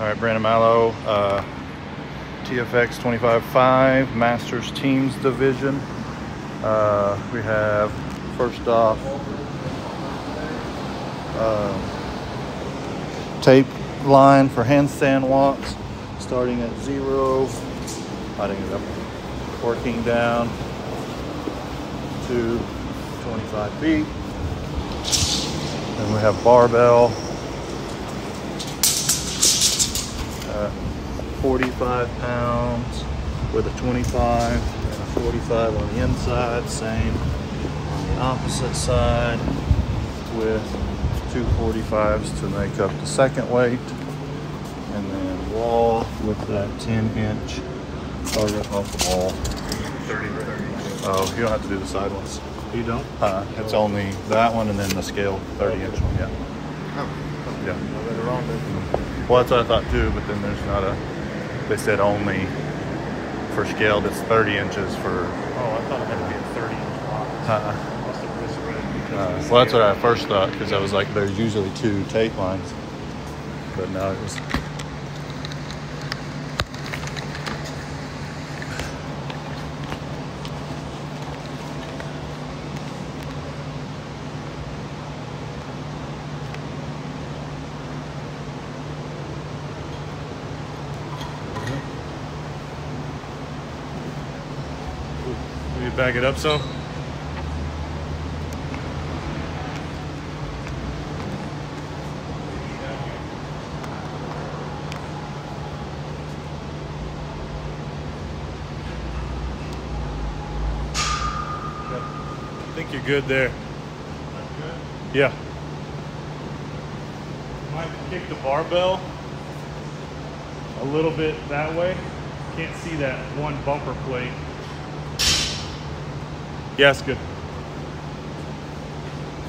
All right, Brandon Mallow, uh, TFX 25.5 Masters Teams Division. Uh, we have first off uh, tape line for handstand walks starting at zero. Lighting it up, working down to 25 feet. Then we have barbell, uh, 45 pounds with a 25 and a 45 on the inside, same on the opposite side with two 45s to make up the second weight. And then wall with that 10 inch target off the wall. 30 30. Oh, you don't have to do the side ones. You don't? Uh, it's only that one and then the scale 30 inch one, yeah. Oh. Yeah. I read it wrong then. Well, that's what I thought too, but then there's not a, they said only for scale it's 30 inches for, Oh, I thought it had to be a 30 inch box. uh, Must have misread because uh, well, that's what. I first thought, because I was like, there's usually two tape lines. But no, it was, Will you back it up some? I think you're good there. Yeah. Might kick the barbell a little bit that way. Can't see that one bumper plate. Good.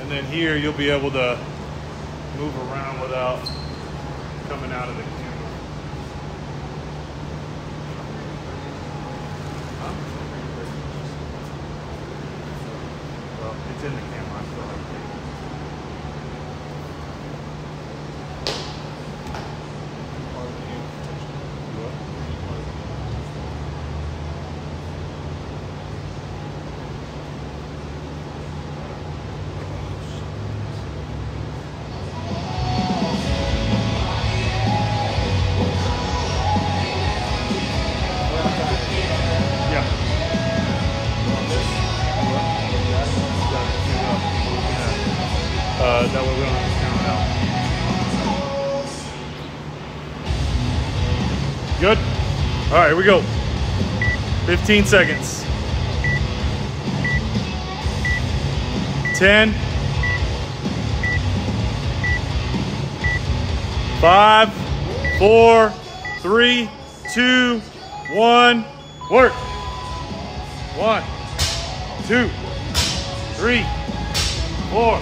And then here you'll be able to move around without coming out of the That way we don't have to out. Good? All right, here we go. 15 seconds. 10. 5, 4, 3, 2, 1. Work. 1, 2, 3, 4,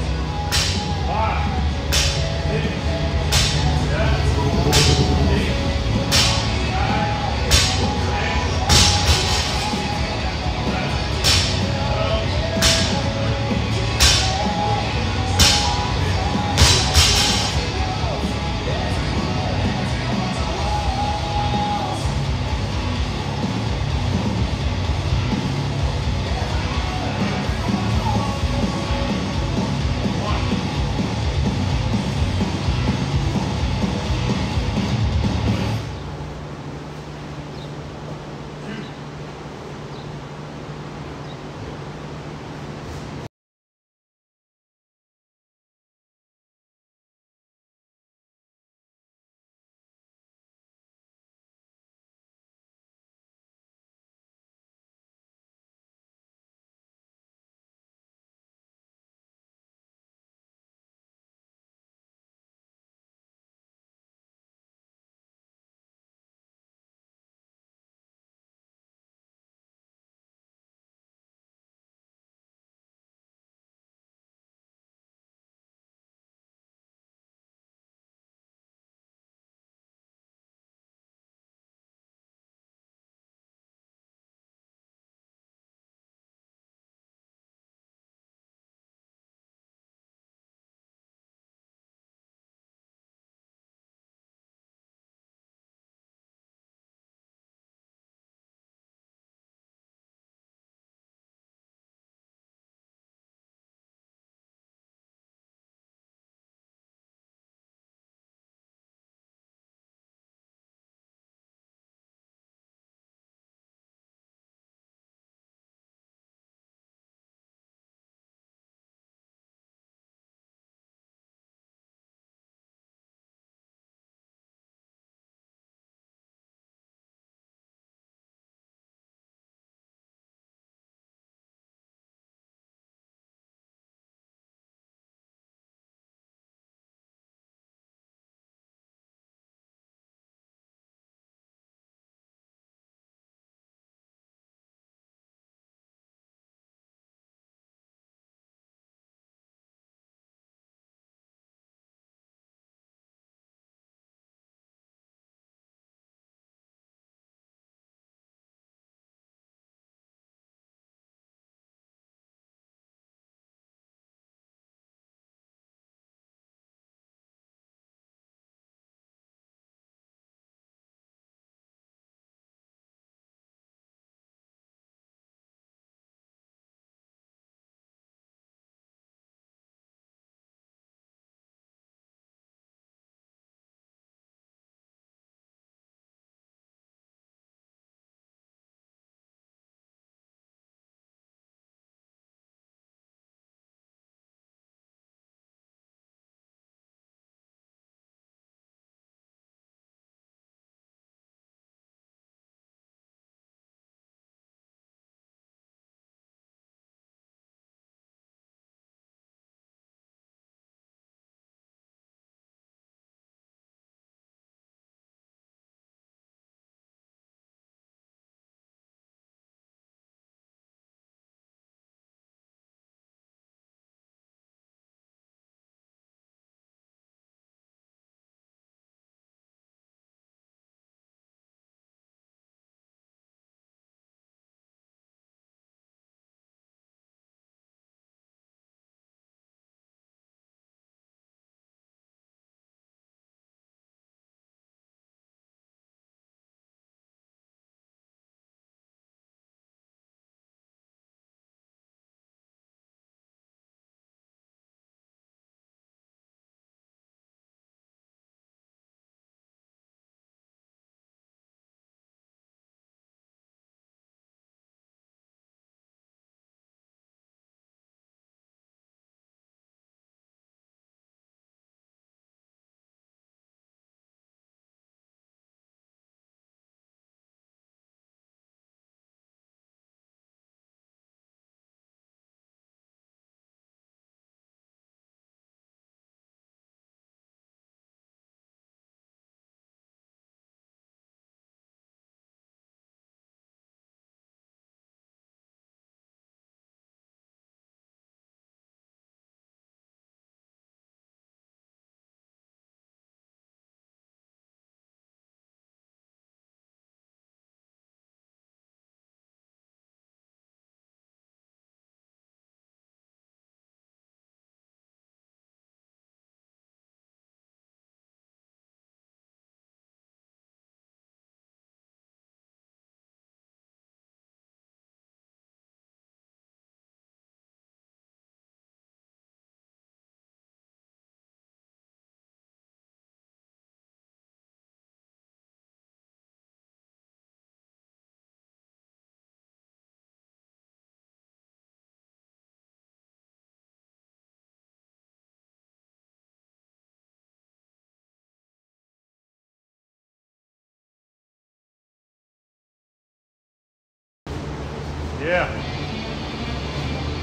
Yeah.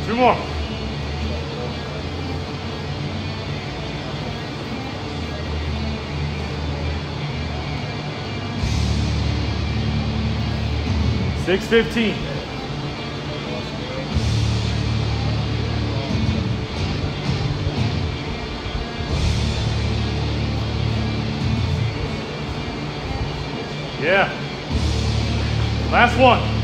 Two more. Six fifteen. Yeah. Last one.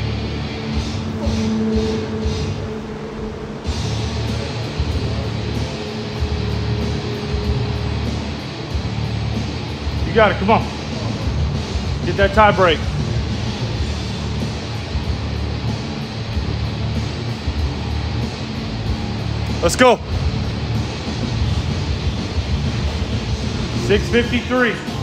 Got it, come on. Get that tie break. Let's go. 653.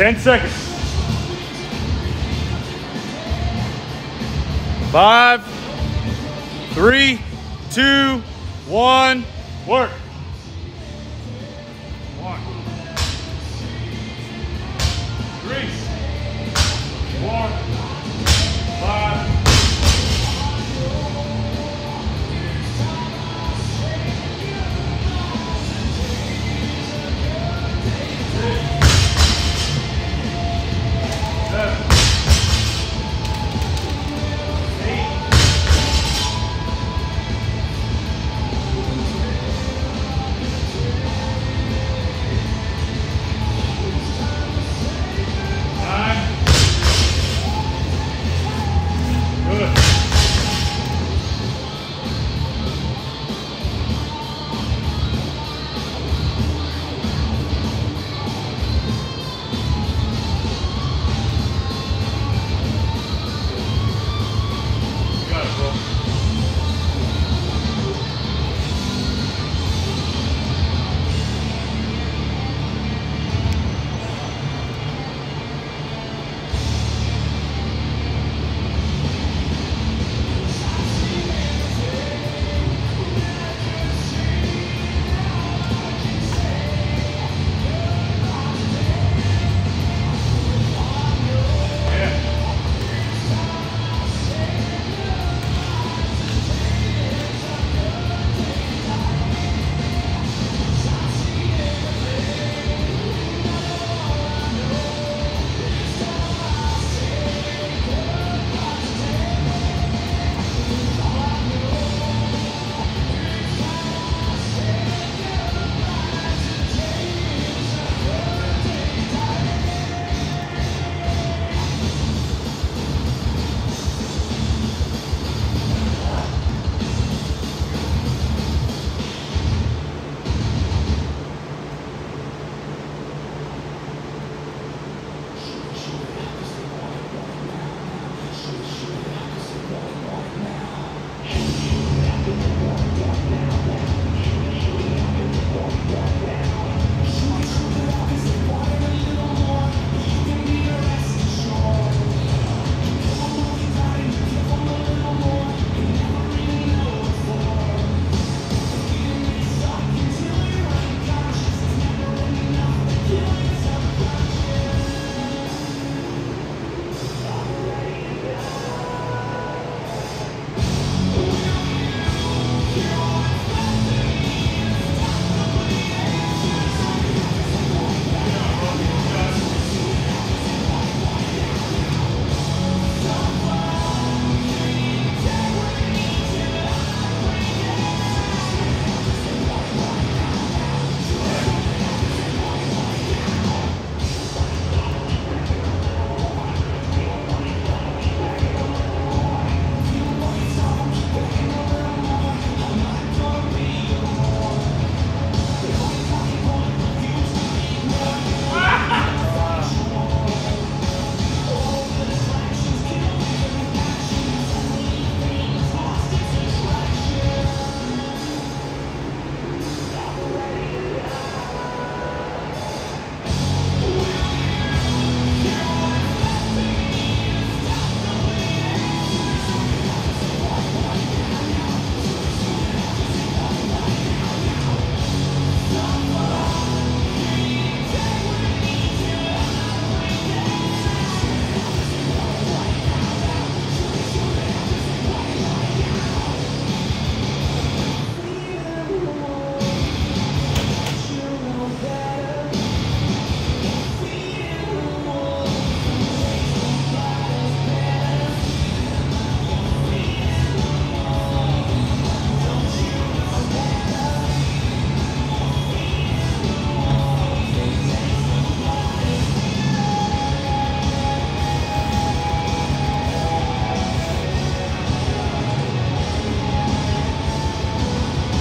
Ten seconds. Five, three, two, one, work.